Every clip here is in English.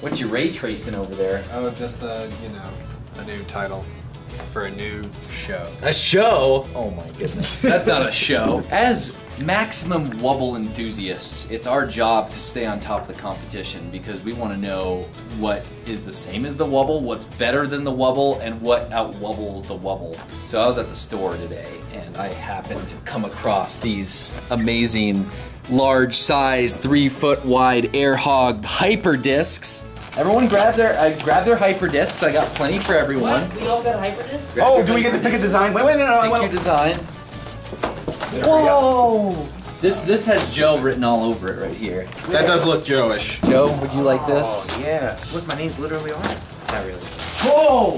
What you ray tracing over there? Oh, just a, you know, a new title for a new show. A show? Oh my goodness. That's not a show. As maximum wubble enthusiasts, it's our job to stay on top of the competition because we want to know what is the same as the wubble, what's better than the wubble, and what outwubbles the wubble. So I was at the store today and I happened to come across these amazing large size, three foot wide air hog hyper discs. Everyone grab their uh, grab their hyper discs. I got plenty for everyone. What? We all got hyperdisc? Grab Oh, do we get to hyper pick a design? Wait, wait, no, no, Pick wait. your design. Whoa! This this has Joe written all over it right here. That does look Joe-ish. Joe, would you like this? Oh, yeah. Look, my name's literally on it. Not really. Whoa!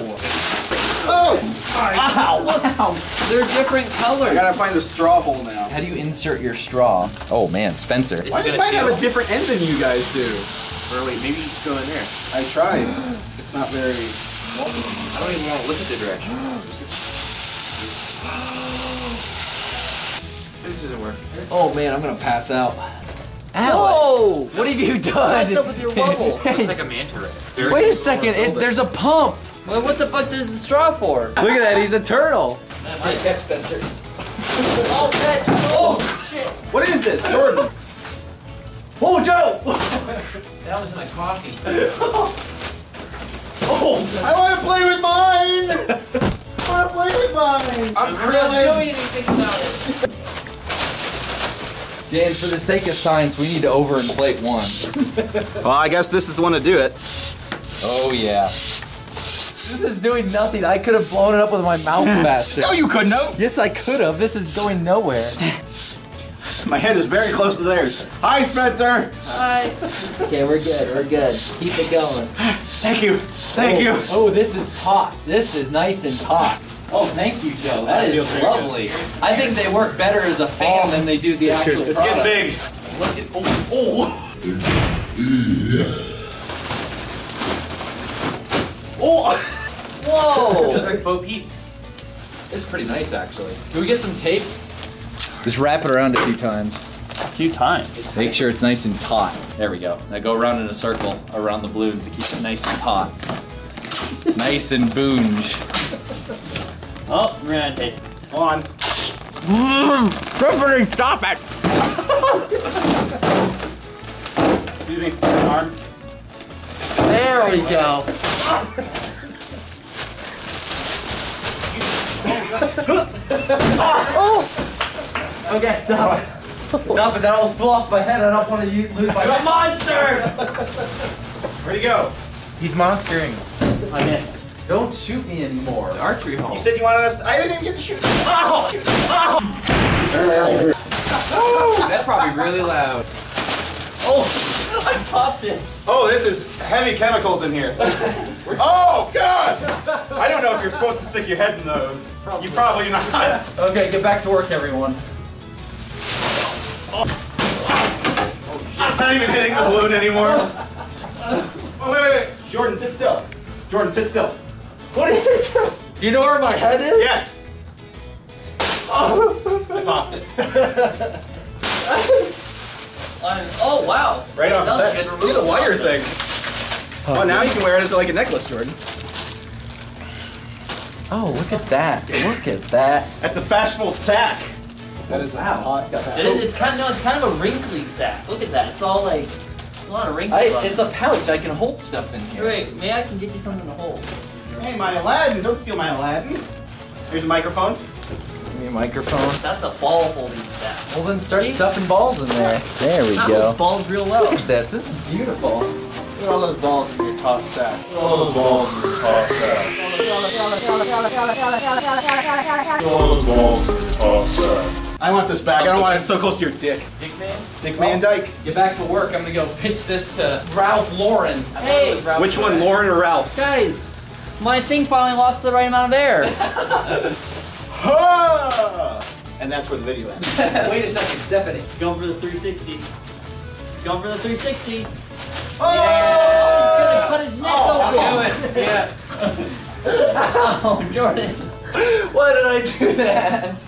Oh! Ow! Ow! They're different colors. I gotta find the straw hole now. How do you insert your straw? Oh man, Spencer. Why does mine have a different end than you guys do? Or wait, maybe you just go in there. I tried. It's not very... I don't even want to look at the direction. this isn't working. Oh man, I'm gonna pass out. Whoa! What have you done? What's done? up with your wubble? Looks like a manta ray. Very Wait a second, it, there's a pump. well, what the fuck does the straw for? Look at that, he's a turtle. Hey, catch Spencer. Oh, catch! Oh, shit! What is this? Jordan! Oh, Joe! That was my coffee. Oh! I wanna play with mine! I wanna play with mine! I'm We're not grilling! doing anything about it. Dan, for the sake of science, we need to overinflate one. Well, I guess this is the one to do it. Oh yeah. This is doing nothing. I could have blown it up with my mouth faster. No, you couldn't have! Yes, I could have. This is going nowhere. My head is very close to theirs. Hi, Spencer! Hi. Okay, we're good. We're good. Keep it going. Thank you. Thank you. Oh, oh this is taut. This is nice and taut. Oh, thank you, Joe. That is lovely. I think they work better as a fan than they do the actual It's product. getting big. Look at oh oh. Oh, Whoa! Bo Peep. this is pretty nice actually. Can we get some tape? Just wrap it around a few times. A few times. Make sure it's nice and taut. There we go. Now go around in a circle around the balloon to keep it nice and taut. nice and boonge. Oh, we're gonna take. Hold on. Mm-hmm. Somebody stop it! Excuse me. Arm. There we go. Okay, stop it. Stop it, that almost flew off my head. I don't want to lose my You're a monster! Where'd he go? He's monstering. I missed. Don't shoot me anymore. The Archery hole. You said you wanted us. I didn't even get to shoot. Oh! Oh! oh! That's probably really loud. Oh, I popped it. Oh, this is heavy chemicals in here. oh God! I don't know if you're supposed to stick your head in those. You probably not. Okay, get back to work, everyone. I'm not even hitting the balloon anymore. Oh wait, wait, wait. Jordan, sit still. Jordan, sit still. What are you doing? Do you know where my head is? Yes. I popped it. I'm- oh, wow. Right off That the was set. Look at the removal. wire thing. Oh, now you can wear it as like a necklace, Jordan. Oh, look at that. Look at that. That's a fashionable sack. That is wow. It is, it's kind of no, it's kind of a wrinkly sack. Look at that. It's all like a lot of wrinkles. I, on it's it. a pouch. I can hold stuff in here. Wait, maybe I can get you something to hold. Hey, my Aladdin, don't steal my Aladdin. Here's a microphone. Give me a microphone. That's a ball holding sack. Well, then start See? stuffing balls in there. There we That go. balls real well. Look at this. This is beautiful. Look at all those balls in your taut sack. I want this back. I don't want it so close to your dick. Dick man. Dick Van Dyke. Get back to work. I'm gonna go pitch this to Ralph Lauren. Hey, Which one, Lauren or Ralph? guys, my thing finally lost the right amount of air. And that's where the video ends. Wait a second, Stephanie. He's going for the 360. He's going for the 360. Oh! He's gonna cut his neck oh, open. Yeah. Oh, Jordan. Why did I do that?